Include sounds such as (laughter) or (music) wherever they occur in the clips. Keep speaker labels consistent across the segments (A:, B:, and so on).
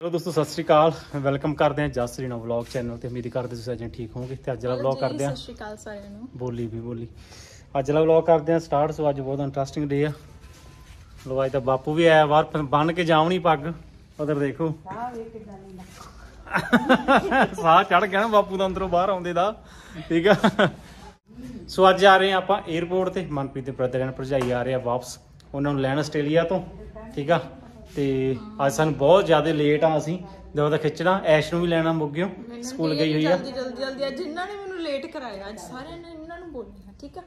A: ਚਲੋ ਦੋਸਤੋ ਸਤਿ ਸ੍ਰੀ ਅਕਾਲ। ਵੈਲਕਮ ਕਰਦੇ ਹਾਂ ਜਸ ਰੀਨਾ ਵਲੌਗ ਚੈਨਲ ਤੇ। ਉਮੀਦ ਕਰਦੇ ਤੁਸੀਂ ਅੱਜ ਠੀਕ ਹੋਵੋਗੇ ਤੇ ਅੱਜ ਵਾਲਾ ਵਲੌਗ ਕਰਦੇ ਹਾਂ।
B: ਸਤਿ ਸ਼੍ਰੀ ਅਕਾਲ ਸਾਰਿਆਂ ਨੂੰ।
A: ਬੋਲੀ ਵੀ ਬੋਲੀ। ਅੱਜ ਵਾਲਾ ਵਲੌਗ ਕਰਦੇ ਹਾਂ ਸਟਾਰਟ ਸੋ ਅੱਜ ਬਹੁਤ ਇੰਟਰਸਟਿੰਗ ਡੇ ਆ। ਲੋ ਅੱਜ ਤਾਂ ਬਾਪੂ ਵੀ ਆਇਆ ਬਾਹਰ ਬੰਨ ਕੇ ਜਾਵਣੀ ਪੱਗ। ਉਧਰ ਦੇਖੋ। ਸਾਹ ਚੜ ਗਿਆ ਨਾ ਬਾਪੂ ਦਾ ਅੰਦਰੋਂ ਬਾਹਰ ਆਉਂਦੇ ਦਾ। ਠੀਕ ਆ। ਸੋ ਅੱਜ ਆ ਰਹੇ ਆ ਆਪਾਂ 에어ਪੋਰਟ ਤੇ। ਮਨਪ੍ਰੀਤ ਦੇ ਬ੍ਰਦਰ ਐਂਡ ਭਰਜਾਈ ਆ ਰਹੇ ਆ ਵਾਪਸ। ਉਹਨਾਂ ਨੂੰ ਲੈਣ ਆਸਟ੍ਰੇਲੀਆ ਤੋਂ। ਠੀਕ ਆ। ਤੇ ਅੱਜ ਸਾਨੂੰ ਬਹੁਤ ਜ਼ਿਆਦਾ ਲੇਟ ਆ ਅਸੀਂ। ਜਦੋਂ ਦਾ ਖਿੱਚਣਾ ਐਸ਼ ਨੂੰ ਵੀ ਲੈਣਾ ਮੁੱਕ ਗਿਓ
B: ਮੈਨੂੰ
A: ਸਕੂਲ ਗਈ ਹੋਈ ਆ।
B: ਜਲਦੀ ਜਲਦੀ ਜਲਦੀ। ਆ ਜਿਨ੍ਹਾਂ ਨੇ ਮੈਨੂੰ ਲੇਟ ਕਰਾਇਆ। ਅੱਜ ਸਾਰਿਆਂ ਨੇ ਇਹਨਾਂ ਨੂੰ ਬੋਲਣਾ ਠੀਕ ਆ?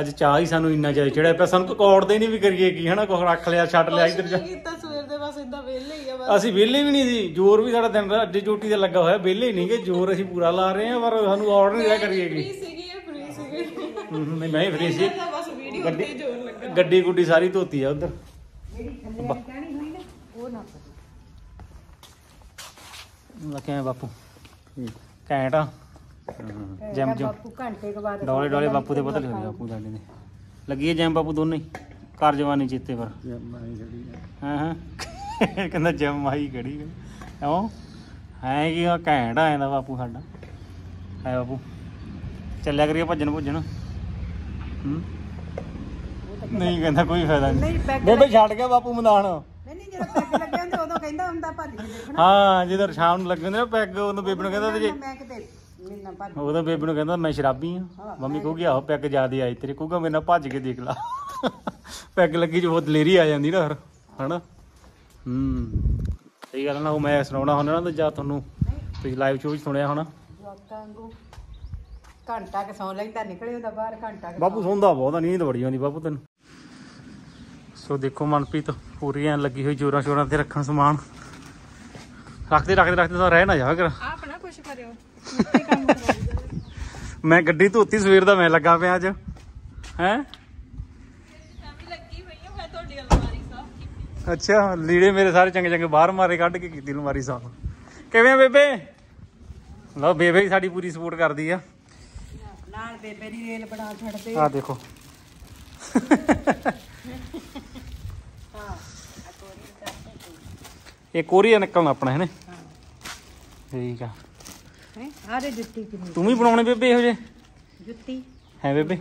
A: ਅੱਜ ਚਾਹ ਹੀ ਸਾਨੂੰ ਇੰਨਾ ਜ਼ਿਆਦਾ ਚੜਿਆ ਪਿਆ। ਸਾਨੂੰ ਕੋਡ ਦੇ ਨਹੀਂ ਵੀ ਕਰੀਏ ਕੀ ਹਨਾ? ਕੁਝ ਰੱਖ ਲਿਆ ਛੱਡ ਲਿਆ ਇੱਧਰ ਜਾ।
B: ਕੁਛ ਨਹੀਂ ਕੀਤਾ ਸਵੇਰ ਦੇ ਬਸ ਇਦਾਂ ਵਿਹਲੇ ਹੀ ਆ ਬਸ।
A: ਅਸੀਂ ਵਿਹਲੇ ਵੀ ਨਹੀਂ ਸੀ। ਜ਼ੋਰ ਵੀ ਸਾਡਾ ਦਿਨ ਰਾਤ ਡਿਊਟੀ ਤੇ ਲੱਗਾ ਹੋਇਆ। ਵਿਹਲੇ ਨਹੀਂ ਕਿ ਜ਼ੋਰ ਅਸੀਂ ਪੂਰਾ ਲਾ ਰਹੇ ਹਾਂ ਪਰ ਸਾਨੂੰ ਆਰਡਰ ਨਹੀਂ ਰਿਹਾ ਕਰੀਏ ਕੀ।
B: ਫ੍ਰੀ ਸੀਗੀ ਇਹ ਫ੍ਰੀ ਸੀਗੀ।
A: ਹਮ, ਨਹੀਂ ਮੈਂ ਫਰੀ ਸੀ।
B: ਤਾਂ ਬਸ ਵੀਡੀਓ ਤੇ ਜ਼ੋਰ ਲੱਗਾ।
A: ਗੱਡੀ ਗੁੱਡੀ ਸਾਰੀ ਧੋਤੀ ਆ ਉਧਰ। ਲੱਗੇ ਬਾਪੂ ਘੈਂਟ ਆ। ਜੈਮ ਜਮ।
C: ਬਾਪੂ ਘੰਟੇ ਕੁ ਬਾਅਦ
A: ਡੋਲੇ ਡੋਲੇ ਬਾਪੂ ਦੇ ਪਤਾ ਲੱਗ ਬਾਪੂ ਦੇ। ਲੱਗੀ ਹੈ ਜੈਮ ਬਾਪੂ ਦੋਨੇ ਹੀ? ਘਰ ਜਵਾਨੀ ਚੇਤੇ ਪਰ। ਹਾਂ ਹਾਂ? (laughs) ਕਹਿੰਦਾ ਜੈਮ ਆਈ ਖੜੀ ਹੈ ਕਿਉਂ? ਹੈ ਕੀ ਆ ਘੈਂਟ ਆ ਜਾਂਦਾ ਬਾਪੂ ਸਾਡਾ? ਹੈ ਬਾਪੂ। ਚੱਲਿਆ ਕਰੀਏ ਭੱਜਣ ਭੁੱਜਣ। ਹੂੰ? ਨਹੀਂ ਕਹਿੰਦਾ ਕੋਈ ਫਾਇਦਾ ਨਹੀਂ। ਬੇਬੇ ਛੱਡ ਗਿਆ ਬਾਪੂ ਮੈਦਾਨ।
C: ਨਹੀਂ ਜਦੋਂ ਪੈਗ ਲੱਗਿਆ ਹੁੰਦੇ ਉਦੋਂ ਕਹਿੰਦਾ ਹੁੰਦਾ ਭੱਜ ਕੇ ਦੇਖਣਾ।
A: ਹਾਂ ਜਦੋਂ ਸ਼ਾਮ ਨੂੰ ਲੱਗੇ ਹੁੰਦੇ ਨਾ ਪੈਗ ਉਦੋਂ ਬੇਬੇ ਨੂੰ ਕਹਿੰਦਾ ਤੇ
C: ਮੈਂ ਕਿਤੇ ਮਿਲਣਾ ਭੱਜ
A: ਉਦੋਂ ਬੇਬੇ ਨੂੰ ਕਹਿੰਦਾ ਮੈਂ ਸ਼ਰਾਬੀ ਆ ਮੰਮੀ ਕਹੂਗੀ ਆਹੋ ਪੈਗ ਜ਼ਿਆਦੇ ਆਈ ਤੇਰੇ ਕਹੂਗਾ ਮੇਰੇ ਨਾਲ ਭੱਜ ਕੇ ਦੇਖ ਲਾ। ਪੈਗ ਲੱਗੀ ਚ ਬਹੁਤ ਦਲੇਰੀ ਆ ਜਾਂਦੀ ਨਾ ਫਿਰ ਹਨਾ? ਹੂੰ। ਸਹੀ ਗੱਲ ਨਾ ਉਹ ਮੈਂ ਸੁਣਾਉਣਾ ਹੁੰਦਾ ਨਾ ਜਾਂ ਤੁਹਾਨੂੰ ਤੁਸੀਂ ਲਾਈਵ ਸ਼ੋਅ 'ਚ ਸੁਣਿਆ ਹੋਣਾ।
C: ਘੰਟਾ ਕਿ ਸੌ ਲੈਂਦਾ ਨਿਕਲੇ ਉਹਦਾ ਬਾਹਰ ਘੰਟਾ
A: ਬਾਪੂ ਸੌਂਦਾ ਬਹੁਤ ਨੀਂਦ ਬੜੀ ਆਉਂਦੀ ਬਾਪੂ ਤੈਨੂੰ। ਸੋ ਦੇਖੋ ਮਨਪ੍ਰੀਤ ਪੂਰੀ ਐਂ ਲੱਗੀ ਹੋਈ ਜੋਰਾਂ ਸ਼ੋਰਾਂ ਤੇ ਰੱਖਣ ਸਮਾਨ। ਰੱਖਦੇ ਰੱਖਦੇ ਰੱਖਦੇ ਤਾਂ ਰਹਿ ਨਾ ਜਾ ਕਰ
B: ਆਪ ਨਾ ਕੁਛ ਕਰਿਓ
A: ਮੈਂ ਗੱਡੀ ਧੋਤੀ ਸਵੇਰ ਦਾ ਮੈਂ ਲੱਗਾ ਪਿਆ ਅੱਜ। ਹੈ?
B: ਐਵੇਂ ਲੱਗੀ ਹੋਈ ਆ ਮੈਂ ਤੁਹਾਡੀ ਅਲਮਾਰੀ ਸਾਫ਼ ਕੀਤੀ।
A: ਅੱਛਾ ਲੀੜੇ ਮੇਰੇ ਸਾਰੇ ਚੰਗੇ ਚੰਗੇ ਬਾਹਰ ਮਾਰੇ ਕੱਢ ਕੇ ਕੀਤੀ ਅਲਮਾਰੀ ਸਾਫ਼। ਕਿਵੇਂ ਆ ਬੇਬੇ? ਲਓ ਬੇਬੇ ਵੀ ਸਾਡੀ ਪੂਰੀ ਸਪੋਰਟ ਕਰਦੀ ਆ।
C: ਨਾਲ ਬੇਬੇ ਦੀ ਰੇਲ ਬਣਾ ਛੱਡਦੇ
A: ਆ। ਦੇਖੋ। ਇਹ ਕੋਰੀਆ ਨਿਕਲਣਾ ਆਪਣਾ ਹੈ ਨੇ? ਠੀਕ ਆ।
C: ਹੈ? ਆਰੇ ਜੁੱਤੀ ਕਿੰਨੀ
A: ਤੂੰ ਵੀ ਬਣਾਉਣੇ ਬੇਬੇ ਇਹੋ ਜਿਹੇ?
C: ਜੁੱਤੀ?
A: ਹੈ ਬੇਬੇ।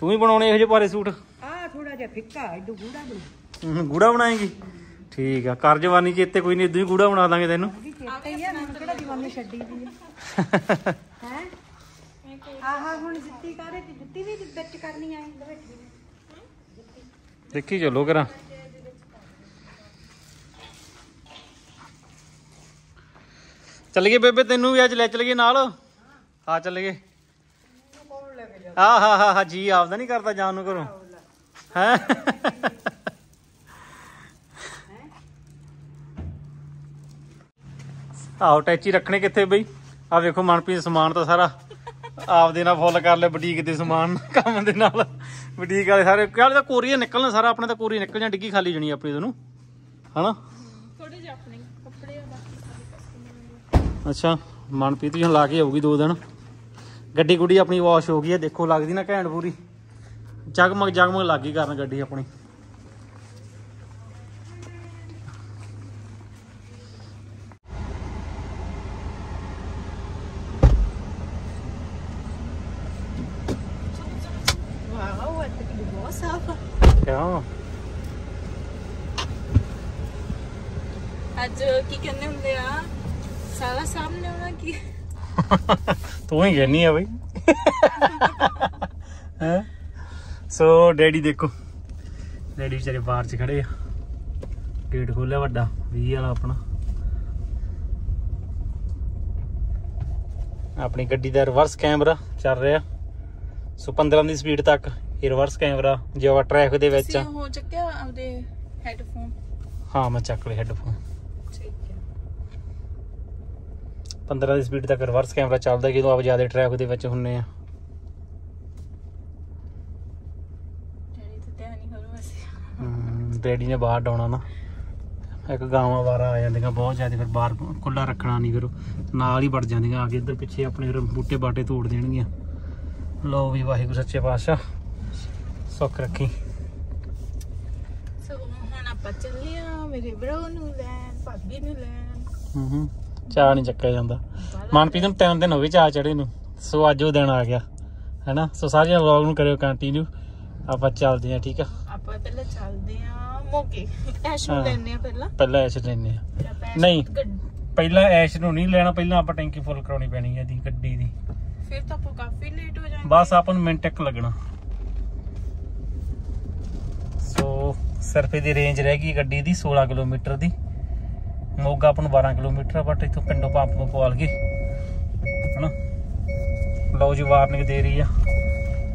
A: ਤੂੰ ਵੀ ਬਣਾਉਣੇ ਇਹੋ ਜਿਹੇ ਭਾਰੇ ਸੂਟ?
C: ਆ ਥੋੜਾ ਜਿਹਾ ਫਿੱਕਾ ਐਡੂ ਗੂੜਾ ਬਣਾ।
A: ਗੂੜਾ ਬਣਾਏਗੀ? ਠੀਕ ਆ। ਕਰ ਜਵਾਨੀ ਚ ਇੱਥੇ ਕੋਈ ਨਹੀਂ ਇਦਾਂ ਹੀ ਗੂੜਾ ਬਣਾ ਦਾਂਗੇ ਤੈਨੂੰ।
C: ਚੇਤੇ ਹੀ ਆ ਹੁਣ ਕਿਹੜਾ ਦੀਵਾਨੀ ਛੱਡੀ ਦੀ ਹੈ ਹੈ? ਆਹਾ ਹੁਣ ਜੁੱਤੀ ਕਾਰੇ ਜੁੱਤੀ ਵੀ ਵਿੱਚ ਕਰਨੀ ਲਵੇਟੀ
A: ਦੇਖੀ ਚੱਲੋ ਕਰਾਂ। ਚੱਲ ਗਏ ਬੇਬੇ, ਤੈਨੂੰ ਵੀ ਅੱਜ ਲੈ ਚੱਲ ਨਾਲ। ਆ ਚੱਲ ਆ ਹਾ ਹਾ ਹਾ ਜੀ ਆਪਦਾ ਨਹੀਂ ਕਰਦਾ ਜਾਣ ਨੂੰ ਘਰੋਂ। ਹੈ? ਆਓ ਟੈਚੀ ਰੱਖਣੇ ਕਿੱਥੇ ਬਈ? ਆ ਵੇਖੋ, ਮਨਪ੍ਰੀਤ ਸਮਾਨ ਤਾਂ ਸਾਰਾ ਆਪਦੇ ਨਾਲ ਫੁੱਲ ਕਰ ਲੈ ਬੁਟੀਕ ਦੇ ਸਮਾਨ, ਕੰਮ ਦੇ ਨਾਲ। ਬੁਟੀਕ ਵਾਲੇ ਸਾਰੇ ਕਹਿੰਦੇ ਤਾਂ ਕੋਰੀਆ ਨਿਕਲਣਾ ਸਾਰਾ, ਆਪਣੇ ਤਾਂ ਕੋਰੀਆ ਨਿਕਲ ਜਾਂ ਡਿੱਗੀ ਖਾਲੀ ਜਣੀ ਆਪਣੀ ਤੁਹਾਨੂੰ ਹਨਾ?
B: ਥੋੜੇ ਜਿਹੇ ਆਪਣੇ, ਕੱਪੜੇ ਆ ਬਾਕੀ
A: ਅੱਛਾ, ਮਨਪ੍ਰੀਤ ਜੀ ਹੁਣ ਲਾ ਕੇ ਆਊਗੀ ਦੋ ਦਿਨ। ਗੱਡੀ ਗੁੱਡੀ ਆਪਣੀ ਵਾਸ਼ ਹੋ ਗਈ ਹੈ, ਦੇਖੋ ਲੱਗਦੀ ਨਾ ਘੈਂਟ ਪੂਰੀ। ਜਗਮਗ ਜਗਮਗ ਲੱਗੀ ਕਰਨ ਗੱਡੀ ਆਪਣੀ
B: ਵਾਓ ਇਹ ਤਾਂ ਬਹੁਤ ਸਾਫ਼ ਆ
A: ਕਿਉਂ
B: ਅੱਜ ਕੀ ਕਹਿੰਦੇ ਹੁੰਦੇ ਆ ਸਾਰਾ ਸਾਹਮਣੇ ਆਉਣਾ ਕੀ
A: ਤੂੰ ਹੀ ਕਹਿਨੀ ਆ ਬਈ। ਹੈ? ਸੋ ਡੈਡੀ ਦੇਖੋ। ਡੈਡੀ ਵਿਚਾਰੇ ਬਾਹਰ ਚ ਖੜੇ ਆ। ਗੇਟ ਖੋਲਿਆ ਵੱਡਾ 20 ਵਾਲਾ ਆਪਣਾ। ਆਪਣੀ ਗੱਡੀ ਦਾ ਰਿਵਰਸ ਕੈਮਰਾ ਚੱਲ ਰਿਹਾ। ਸੋ 15 ਦੀ ਸਪੀਡ ਤੱਕ ਇਹ ਰਿਵਰਸ ਕੈਮਰਾ ਜੇ ਆਪਾਂ ਟ੍ਰੈਫਿਕ ਦੇ ਵਿੱਚ
B: ਹੋ ਚੱਕਿਆ ਆਪਦੇ ਹੈੱਡਫੋਨ
A: ਹਾਂ ਮੈਂ ਚੱਕ ਲਿਆ ਹੈੱਡਫੋਨ
B: ਠੀਕ।
A: 15 ਦੀ ਸਪੀਡ ਤੱਕ ਰਿਵਰਸ ਕੈਮਰਾ ਚੱਲਦਾ ਜਦੋਂ ਆਪ ਜ਼ਿਆਦਾ ਟ੍ਰੈਫਿਕ ਦੇ ਵਿੱਚ ਹੁੰਨੇ ਆ।
B: ਡੈਡੀ
A: ਨੇ ਬਾਹਰ ਡਾਉਣਾ ਨਾ। ਇੱਕ ਗਾਵਾਂ ਵਾਰਾ ਆ ਜਾਂਦੀਆਂ ਬਹੁਤ ਜ਼ਿਆਦਾ ਫਿਰ ਬਾਹਰ ਖੁੱਲਾ ਰੱਖਣਾ ਨਹੀਂ ਫਿਰ ਨਾਲ ਹੀ ਵੜ ਜਾਂਦੀਆਂ ਆ ਕੇ ਇੱਧਰ ਪਿੱਛੇ ਆਪਣੇ ਫਿਰ ਬੂਟੇ ਬਾਟੇ ਤੋੜ ਦੇਣਗੀਆਂ। ਲੋ ਵੀ ਵਾਹਿਗੁਰੂ ਸੱਚੇ ਪਾਤਸ਼ਾਹ ਸੁੱਖ ਰੱਖੀ।
B: ਸੋ ਹੁਣ ਆਪਾਂ ਚੱਲੇ ਆ ਮੇਰੇ ਬ్రో ਨੂੰ ਲੈਣ ਭਾਬੀ ਨੂੰ ਲੈਣ।
A: ਹੂੰ ਹੂੰ ਚਾਹ ਨਹੀਂ ਚੱਕਿਆ ਜਾਂਦਾ। ਮਨਪ੍ਰੀਤ ਨੂੰ ਤਿੰਨ ਦਿਨ ਹੋ ਗਏ ਚਾਹ ਚੜੇ ਨੂੰ। ਸੋ ਅੱਜ ਉਹ ਦਿਨ ਆ ਗਿਆ ਹੈਨਾ? ਸੋ ਸਾਰਿਆਂ ਵਲੌਗ ਨੂੰ ਕਰਿਓ ਕੰਟੀਨਿਊ ਆਪਾਂ ਚੱਲਦੇ ਆ ਠੀਕ ਆ?
B: ਆਪਾਂ ਪਹਿਲਾਂ ਚੱਲਦੇ ਆ ਮੋਕੇ ਐਸ਼ ਨੂੰ। ਲੈਣੇ ਆ ਪਹਿਲਾਂ।
A: ਪਹਿਲਾਂ ਐਸ਼ ਲੈਣੇ ਆ ਨਹੀਂ। ਪਹਿਲਾਂ ਐਸ਼ ਨੂੰ ਨਹੀਂ ਲੈਣਾ ਪਹਿਲਾਂ ਆਪਾਂ ਟੈਂਕੀ ਫੁੱਲ ਕਰਾਉਣੀ ਪੈਣੀ ਹੈ ਦੀ ਗੱਡੀ ਦੀ।
B: ਫਿਰ ਤਾਂ ਆਪਾਂ ਕਾਫੀ ਲੇਟ ਹੋ ਜਾਵਾਂਗੇ
A: ਬਸ ਆਪਾਂ ਨੂੰ ਮਿੰਟ ਇੱਕ ਲੱਗਣਾ। ਸੋ ਸਿਰਫ ਇਹਦੀ ਰੇਂਜ ਰਹਿ ਗਈ ਗੱਡੀ ਦੀ 16 ਕਿਲੋਮੀਟਰ ਦੀ। ਮੋਗਾ ਆਪਾਂ ਨੂੰ 12 ਕਿਲੋਮੀਟਰ ਬਟ ਇੱਥੋਂ ਪਿੰਡੋਂ ਪੰਪ ਤੋਂ ਪਵਾਲ ਗਏ। ਹਨਾ? ਲਓ ਜੀ ਵਾਰਨਿੰਗ ਦੇ ਰਹੀ ਆ।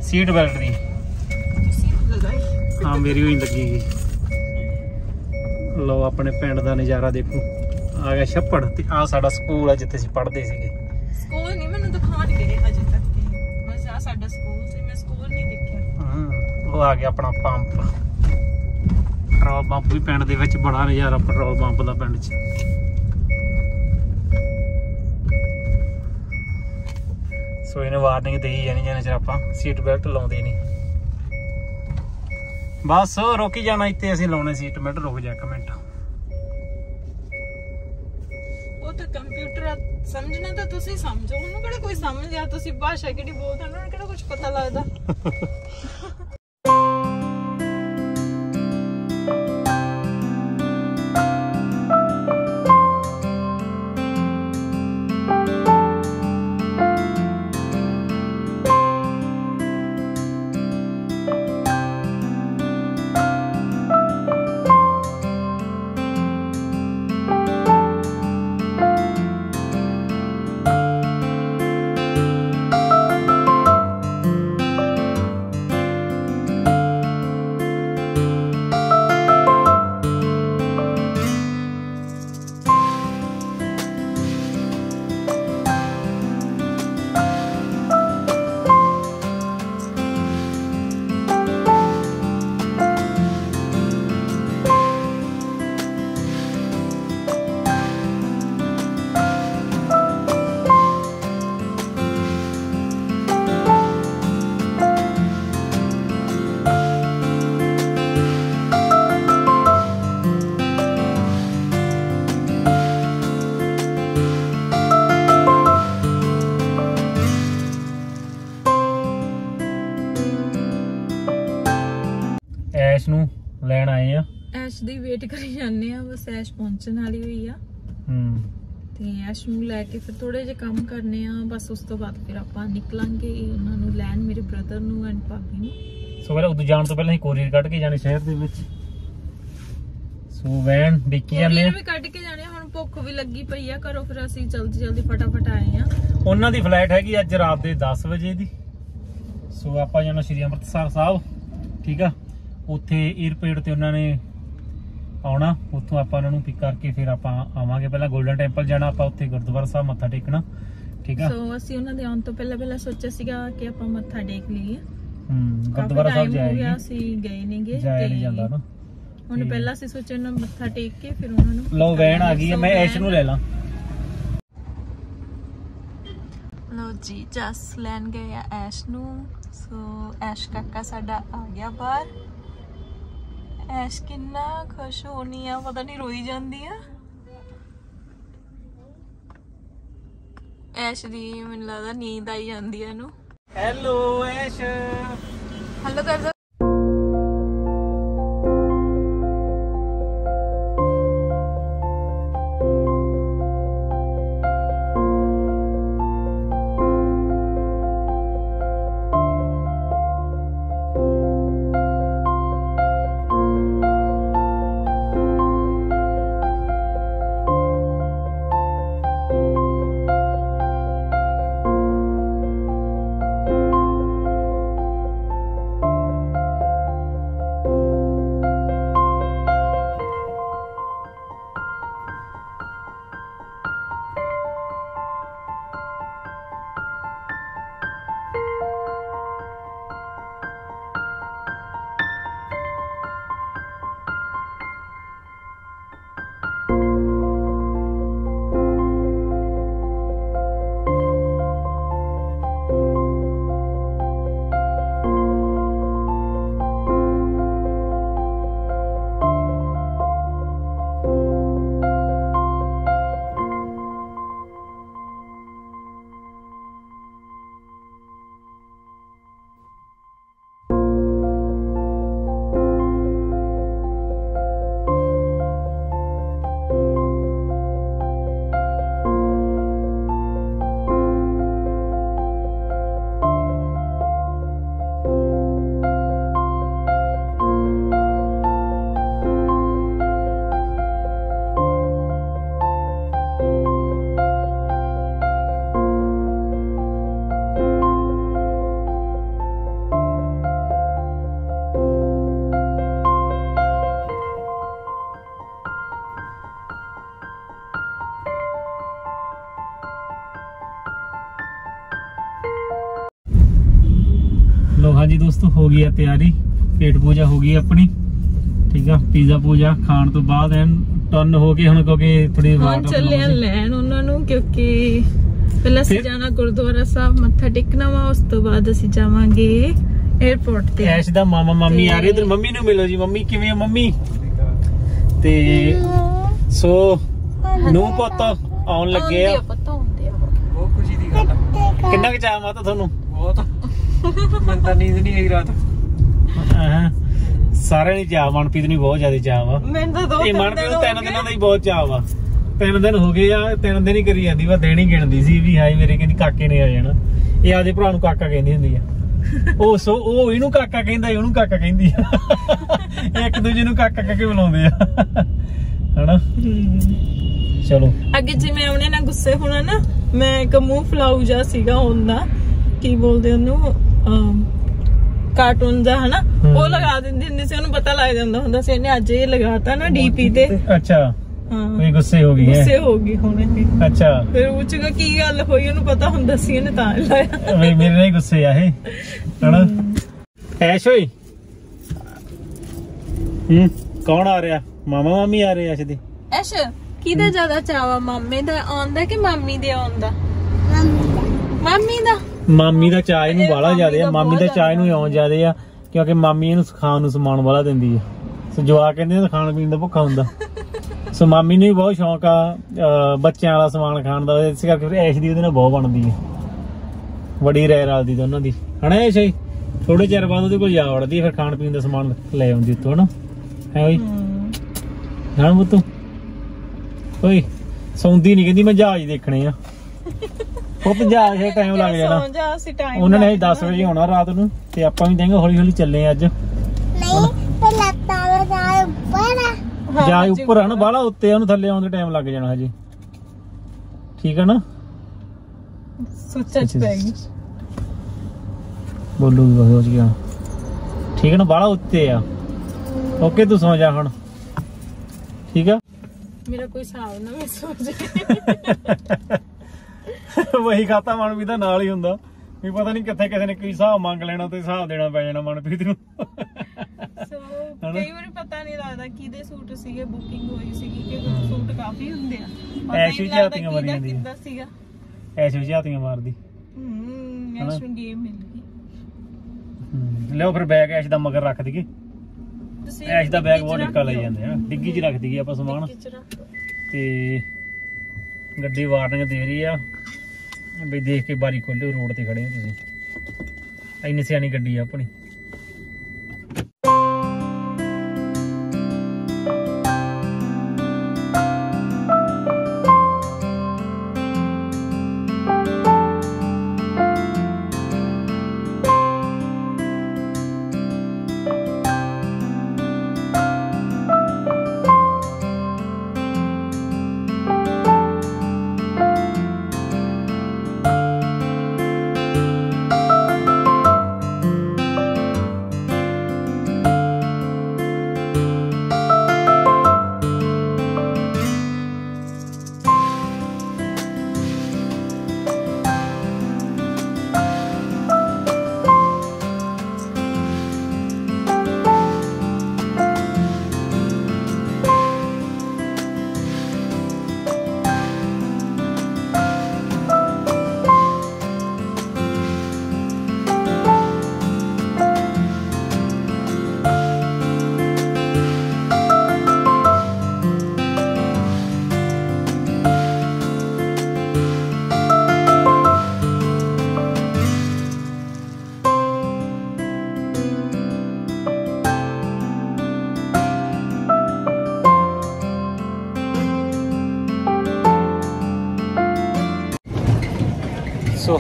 A: ਸੀਟ ਬੈਲਟ ਦੀ। ਹਾਂ ਮੇਰੀ ਹੋਈ ਲੱਗੀ ਗਈ ਲਓ ਆਪਣੇ ਪਿੰਡ ਦਾ ਨਜ਼ਾਰਾ ਦੇਖੋ। ਆ ਗਿਆ ਛੱਪੜ ਤੇ ਆ ਸਾਡਾ ਸਕੂਲ ਆ ਜਿੱਥੇ ਅਸੀਂ ਪੜ੍ਹਦੇ ਸੀਗੇ।
B: ਸਕੂਲ ਨਹੀਂ ਮੈਨੂੰ ਦਿਖਾਉਣ ਗਏ ਹਜੇ ਤੱਕ। ਤੇ ਬਸ ਆ ਸਾਡਾ ਸਕੂਲ ਸੀ ਮੈਂ ਸਕੂਲ ਨਹੀਂ ਦੇਖਿਆ।
A: ਹਾਂ ਉਹ ਆ ਗਿਆ ਆਪਣਾ ਪੰਪ। ਪੈਟਰੋਲ ਪੰਪ ਵੀ ਪਿੰਡ ਦੇ ਵਿੱਚ ਬੜਾ ਨਜ਼ਾਰਾ ਪੈਟਰੋਲ ਪੰਪ ਦਾ ਪਿੰਡ 'ਚ। ਸੋ ਇਹਨੇ ਵਾਰਨਿੰਗ ਦੇਈ ਜਾਣੀ ਜਾਨੇ ਚਿਰ ਆਪਾਂ ਸੀਟ ਬੈਲਟ ਲਾਉਂਦੇ ਨਹੀਂ ਬਸ ਰੁਕ ਜਾਣਾ ਇੱਥੇ, ਅਸੀਂ ਲਾਉਣੇ ਸੀਟ ਬੈਲਟ ਰੁਕ ਜਾ ਇੱਕ ਮਿੰਟ।
B: ਉਹ ਤਾਂ ਕੰਪਿਊਟਰ ਸਮਝਣਾ ਤਾਂ ਤੁਸੀਂ ਸਮਝੋ। ਉਹਨੂੰ ਕਿਹੜਾ ਕੋਈ ਸਮਝ ਆ ਤੁਸੀਂ ਭਾਸ਼ਾ ਕਿਹੜੀ ਬੋਲਦੇ ਉਹਨਾਂ ਨੂੰ ਕਿਹੜਾ ਕੁਝ ਪਤਾ ਲੱਗਦਾ? ਵੇਟ ਕਰੀ ਜਾਂਦੇ ਆ ਬਸ ਐਸ਼ ਪਹੁੰਚਣ ਵਾਲੀ ਹੋਈ ਆ।
A: ਹੂੰ।
B: ਤੇ ਐਸ਼ ਨੂੰ ਲੈ ਕੇ ਫਿਰ ਥੋੜੇ ਜਿਹੇ ਕੰਮ ਕਰਨੇ ਆ ਬਸ ਉਸ ਤੋਂ ਬਾਅਦ ਫਿਰ ਆਪਾਂ ਨਿਕਲਾਂਗੇ ਉਹਨਾਂ ਨੂੰ ਲੈਣ ਮੇਰੇ ਬ੍ਰਦਰ ਨੂੰ ਐਂਡ ਭਾਬੀ ਨੂੰ।
A: ਸੋ ਪਹਿਲਾਂ ਉਦੋਂ ਜਾਣ ਤੋਂ ਪਹਿਲਾਂ ਹੀ ਕੋਰੀਅਰ ਕੱਢ ਕੇ ਜਾਣੇ ਸ਼ਹਿਰ ਦੇ ਵਿੱਚ। ਸੋ ਵੈਨ ਡਿੱਕੀ ਜਾਂਦੇ ਆ।
B: ਵੀ ਕੱਢ ਕੇ ਜਾਣੇ ਹੁਣ ਭੁੱਖ ਵੀ ਲੱਗੀ ਪਈ ਆ ਘਰੋਂ ਫਿਰ ਅਸੀਂ ਜਲਦੀ ਜਲਦੀ ਫਟਾਫਟ ਆਏ ਆ।
A: ਉਹਨਾਂ ਦੀ ਫਲਾਈਟ ਹੈਗੀ ਅੱਜ ਰਾਤ ਦੇ 10 ਵਜੇ ਦੀ। ਸੋ ਆਪਾਂ ਜਾਣਾ ਸ਼੍ਰੀ ਅੰਮ੍ਰਿਤਸਰ ਸਾਹਿਬ ਠੀਕ ਆ? ਉੱਥੇ 에ਅਰਪੋਰਟ ਤੇ ਉਹਨਾਂ ਨੇ ਆਉਣਾ ਉੱਥੋਂ ਆਪਾਂ ਉਹਨਾਂ ਨੂੰ ਪਿਕ ਕਰਕੇ ਫਿਰ ਆਪਾਂ ਆਵਾਂਗੇ। ਪਹਿਲਾਂ 골ਡਨ ਟੈਂਪਲ ਜਾਣਾ ਆਪਾਂ ਉੱਥੇ ਗੁਰਦੁਆਰਾ ਸਾਹਿਬ ਮੱਥਾ ਟੇਕਣਾ। ਠੀਕ ਆ?
B: ਸੋ ਅਸੀਂ ਉਹਨਾਂ ਦੇ ਆਉਣ ਤੋਂ ਪਹਿਲਾਂ ਪਹਿਲਾਂ ਸੋਚਿਆ ਸੀਗਾ ਕਿ ਆਪਾਂ ਮੱਥਾ ਟੇਕ ਲਈਏ।
A: ਹੂੰ ਗੁਰਦੁਆਰਾ ਸਾਹਿਬ ਜਾਏਗੀ।
B: ਅਸੀਂ ਗਏ ਨਹੀਂਗੇ
A: ਜਾਇਆ ਨਹੀਂ ਜਾਂਦਾ ਨਾ।
B: ਹੁਣ ਪਹਿਲਾਂ ਅਸੀਂ ਸੋਚਿਆ ਨਾ ਮੱਥਾ ਟੇਕ ਕੇ ਫਿਰ ਉਹਨਾਂ ਨੂੰ
A: ਲਓ ਵੈਨ ਆ ਗਈ ਹੈ ਮੈਂ ਐਸ਼ ਨੂੰ ਲੈ ਲਾਂ।
B: ਲਓ ਜੀ ਜਸ ਲੈਣ ਗਏ ਆ ਐਸ਼ ਨੂੰ। ਸੋ ਐਸ਼ ਕਾਕਾ ਸਾਡਾ ਆ ਗਿਆ ਬਾਹਰ। ਐਸ਼ ਕਿੰਨਾ ਖੁਸ਼ ਹੋਣੀ ਆ ਪਤਾ ਨਹੀਂ ਰੋਈ ਜਾਂਦੀ ਆ। ਐਸ਼ ਦੀ ਮੈਨੂੰ ਲੱਗਦਾ ਨੀਂਦ ਆਈ ਜਾਂਦੀ ਆ ਇਹਨੂੰ।
A: ਹੈਲੋ ਐਸ਼।
B: ਹਲੋ ਕਰ
A: ਹੋ ਗਈ ਆ ਤਿਆਰੀ ਪੇਟ ਪੂਜਾ ਹੋ ਗਈ ਆਪਣੀ ਠੀਕ ਆ ਪੀਜ਼ਾ ਪੂਜਾ ਖਾਣ ਤੋਂ ਬਾਅਦ ਐਨ ਟਨ ਹੋ ਕੇ ਹੁਣ ਕਿਉਂਕਿ ਥੋੜੀ
B: ਹੁਣ ਚੱਲੇ ਆ ਲੈਣ ਉਹਨਾਂ ਨੂੰ ਕਿਉਂਕਿ ਪਹਿਲਾਂ ਅਸੀਂ? ਜਾਣਾ ਗੁਰਦੁਆਰਾ ਸਾਹਿਬ ਮੱਥਾ ਟੇਕਣਾ ਵਾ ਉਸ ਤੋਂ ਬਾਅਦ ਅਸੀਂ ਜਾਵਾਂਗੇ 에어ਪੋਰਟ ਤੇ।
A: ਐਸ਼ ਦਾ ਮਾਮਾ ਮਾਮੀ ਆ ਰਹੇ
B: ਤੇ-
A: ਮੰਮੀ ਨੂੰ ਮਿਲੋ ਜੀ ਮੰਮੀ ਕਿਵੇਂ ਆ ਮੰਮੀ? ਤੇ ਸੋ ਨੂੰ ਪੁੱਤ ਆਉਣ ਲੱਗੇ ਆ।
B: ਆਉਂਦੇ ਪਤਾ ਹੁੰਦੇ ਆ।
D: ਬਹੁਤ ਖੁਸ਼ੀ ਦੀ ਗੱਲ ਆ।
A: ਕਿੰਨਾ ਕੁ ਚਾਹ ਮਾਤਾ ਤੁਹਾਨੂੰ?
D: ਮੈਨੂੰ ਤਾਂ ਨੀਂਦ ਨਹੀਂ ਆਈ ਰਾਤ।
A: ਸਾਰਿਆਂ ਨੇ ਚਾਹ ਮਨਪ੍ਰੀਤ ਨੂੰ ਬਹੁਤ ਜ਼ਿਆਦਾ ਚਾਹ ਵਾ।
B: ਮੈਨੂੰ ਤਾਂ ਦੋ
A: ਇਹ
B: ਤਿੰਨ
A: ਮਨਪ੍ਰੀਤ
B: ਦਿਨ
A: ਨੂੰ
B: ਹੋ
A: ਤਿੰਨ
B: ਗਏ।
A: ਦਿਨਾਂ ਦਾ ਹੀ ਬਹੁਤ ਚਾਹ ਵਾ। ਤਿੰਨ ਦਿਨ ਹੋ ਗਏ ਆ ਤਿੰਨ ਦਿਨ ਹੀ ਕਰੀ ਜਾਂਦੀ ਵਾ ਹੀ ਗਿਣਦੀ ਸੀ ਵੀ ਹਾਈ ਮੇਰੇ ਕਹਿੰਦੀ ਕਾਕੇ ਨੇ ਆ ਜਾਣਾ। ਇਹ ਆਦੇ ਭਰਾ ਨੂੰ ਕਾਕਾ ਕਹਿੰਦੀ ਹੁੰਦੀ ਆ। ਉਹ ਸੋ ਉਹ ਇਹਨੂੰ ਕਾਕਾ ਕਹਿੰਦਾ ਉਹਨੂੰ ਕਾਕਾ ਕਹਿੰਦੀ ਆ। ਇੱਕ ਦੂਜੇ ਨੂੰ ਕਾਕਾ ਕਹਿ ਕੇ ਬੁਲਾਉਂਦੇ ਆ। ਹਨਾ? ਚਲੋ।
B: ਅੱਗੇ ਜਿਵੇਂ ਉਹਨੇ ਨਾ ਗੁੱਸੇ ਹੋਣਾ ਨਾ ਮੈਂ ਇੱਕ ਮੂੰਹ ਫਲਾਊ ਜਾ ਸੀਗਾ ਹੁੰਦਾ ਕੀ ਬੋਲਦੇ ਉਹਨੂੰ? ਕਾਰਟੂਨ ਦਾ ਹਨਾ। ਉਹ ਲਗਾ ਦਿੰਦੀ ਹੁੰਦੀ ਸੀ ਉਹਨੂੰ ਪਤਾ ਲੱਗ ਜਾਂਦਾ ਹੁੰਦਾ ਸੀ ਇਹਨੇ ਅੱਜ ਇਹ ਲਗਾਤਾ ਨਾ ਡੀਪੀ ਤੇ।
A: ਅੱਛਾ।
B: ਹਾਂ।
A: ਕੋਈ ਗੁੱਸੇ ਹੋ ਗਈ
B: ਗੁੱਸੇ
A: ਹੈ
B: ਹੋ ਗਈ ਹੁਣ ਇਹ।
A: ਅੱਛਾ।
B: ਫਿਰ ਪੁੱਛੂਗਾ ਕੀ ਗੱਲ ਹੋਈ ਉਹਨੂੰ ਪਤਾ ਹੁੰਦਾ ਸੀ ਇਹਨੇ ਤਾਂ ਲਾਇਆ।
A: ਵੀ ਮੇਰੇ ਨਾਲ ਹੀ ਗੁੱਸੇ ਆ ਇਹ। ਹਨਾ? ਐਸ਼ ਹੋਈ ਹੂੰ। ਕੌਣ ਆ ਰਿਹਾ? ਮਾਮਾ ਮਾਮੀ ਆ ਰਹੇ ਐਸ਼ ਦੇ?
B: ਐਸ਼ ਕਿਹਦਾ ਜ਼ਿਆਦਾ ਚਾਵਾ ਮਾਮੇ ਦਾ ਆਉਂਦਾ ਕਿ ਮਾਮੀ ਦੇ ਆਉਂਦਾ? ਮਾਮੀ ਦਾ?
A: ਮਾਮੀ ਦਾ ਚਾਹ ਇਹਨੂੰ
B: ਇਹ
A: ਬਾਲਾ ਜ਼ਿਆਦੇ ਆ ਮਾਮੀ ਦਾ ਚਾਹ ਇਹਨੂੰ ਇਉਂ ਜ਼ਿਆਦੇ ਆ ਕਿਉਂਕਿ ਮਾਮੀ ਇਹਨੂੰ ਖਾਣ ਨੂੰ ਸਮਾਨ ਵਾਲਾ ਦਿੰਦੀ ਆ। ਸੋ ਜਵਾਕ ਕਹਿੰਦੇ ਨੇ ਖਾਣ ਪੀਣ ਦਾ ਭੁੱਖਾ ਹੁੰਦਾ। (laughs) ਸੋ ਮਾਮੀ ਨੂੰ ਵੀ ਬਹੁਤ ਸ਼ੌਂਕ ਆ ਬੱਚਿਆਂ ਵਾਲਾ ਸਮਾਨ ਖਾਣ ਦਾ ਇਸ ਕਰਕੇ ਫਿਰ ਐਸ਼ ਦੀ ਉਹਦੇ ਨਾਲ ਬਹੁਤ ਬਣਦੀ ਆ। ਬੜੀ ਰਹਿ ਰਲਦੀ ਦੋਨਾਂ ਦੀ। ਹਨਾ ਐਸ਼ ਥੋੜੇ ਚਿਰ ਬਾਅਦ ਉਹਦੇ ਕੋਲ ਜਾ ਵੜਦੀ ਆ, ਫਿਰ ਖਾਣ ਪੀਣ ਦਾ ਸਮਾਨ ਲੈ ਆਉਂਦੀ ਉੱਥੋਂ ਹਨਾ? ਹੈ ਓਏ ਹਾਂ। ਬੁੱਤੂ ਓਏ ਸੌਂਦੀ ਨਹੀਂ ਕਹਿੰਦੀ ਮੈਂ ਜਹਾਜ਼ ਦੇਖਣੇ ਆ। (laughs) ਪੁੱਤ ਜਹਾਜ਼ ਹੈ ਟਾਈਮ ਲੱਗ ਜਾਣਾ।
B: ਸੌਂ ਜਾ ਅਸੀਂ ਟਾਈਮ
A: ਉਹਨਾਂ ਨੇ 10 ਵਜੇ ਆਉਣਾ ਰਾਤ ਨੂੰ ਤੇ ਆਪਾਂ ਵੀ ਜਾਵਾਂਗੇ ਹੌਲੀ ਹੌਲੀ ਚੱਲੇ ਅੱਜ। ਜਾ ਉੱਪਰ ਹਨ ਬਾਹਲਾ ਉੱਤੇ ਆ, ਉਹਨੂੰ ਥੱਲੇ ਆਉਣ ਦੇ ਟਾਈਮ ਲੱਗ ਜਾਣਾ ਹਜੇ। ਠੀਕ ਹੈ ਨਾ?
B: ਸੁੱਚਾ ਚ ਪੈ ਗਈ।
A: ਬੋਲੂ ਵੀ ਹੋ ਗਿਆ। ਠੀਕ ਹੈ ਨਾ ਬਾਹਲਾ ਉੱਤੇ ਆ। ਓਕੇ ਤੂੰ ਸੌ ਜਾ ਹੁਣ। ਠੀਕ ਆ?
B: ਮੇਰਾ ਕੋਈ ਹਿਸਾਬ ਨਾ ਮੈਂ ਸੋਚ (laughs)
A: ਵਹੀ ਖਾਤਾ ਮਨਪ੍ਰੀਤ ਦਾ ਨਾਲ ਹੀ ਹੁੰਦਾ। ਵੀ ਪਤਾ ਨਹੀਂ ਕਿੱਥੇ ਕਿਸੇ ਨੇ ਕੀ ਹਿਸਾਬ ਮੰਗ ਲੈਣਾ ਤੇ ਹਿਸਾਬ ਦੇਣਾ ਪੈ ਜਾਣਾ ਮਨਪ੍ਰੀਤ ਨੂੰ।
B: ਸੋ ਕਈ ਵਾਰੀ ਪਤਾ ਨਹੀਂ ਲੱਗਦਾ ਕਿਹਦੇ ਸੂਟ ਸੀਗੇ ਬੁਕਿੰਗ ਹੋਈ ਸੀਗੀ ਕਿ ਸੂਟ ਕਾਫੀ ਹੁੰਦੇ ਆ।
A: ਐਸ਼
B: ਹੀ
A: ਵੀ
B: ਨਹੀਂ ਲੱਗਦਾ
A: ਝਾਤੀਆਂ ਮਾਰੀ
B: ਕਿਹਦਾ
A: ਜਾਂਦੀ ਆ।
B: ਕਿੱਦਾਂ ਸੀਗਾ।
A: ਐਸੇ ਵਿੱਚ ਹਾਤੀਆਂ ਮਾਰਦੀ।
B: ਹੂੰ? ਐਸ਼ ਨੂੰ ਗੇਮ ਮਿਲ ਗਈ।
A: ਲਿਓ ਫਿਰ ਬੈਗ ਐਸ਼ ਦਾ ਮਗਰ ਰੱਖ ਦਈਏ। ਐਸ਼ ਦਾ ਬੈਗ ਬਹੁਤ
B: ਰੱਖ
A: ਲਈ। ਜਾਂਦੇ ਆ। ਡਿੱਗੀ 'ਚ ਰੱਖ ਦਈਏ ਆਪਾਂ ਸਮਾਨ। ਤੇ ਗੱਡੀ ਵਾਰਨਿੰਗ ਦੇ ਰਹੀ ਆ। ਬਈ ਦੇਖ ਕੇ ਬਾਰੀ ਖੋਲਿਓ, ਰੋਡ ਤੇ ਖੜੇ ਹੋ ਤੁਸੀਂ। ਇੰਨੀ ਸਿਆਣੀ ਗੱਡੀ ਆ ਆਪਣੀ।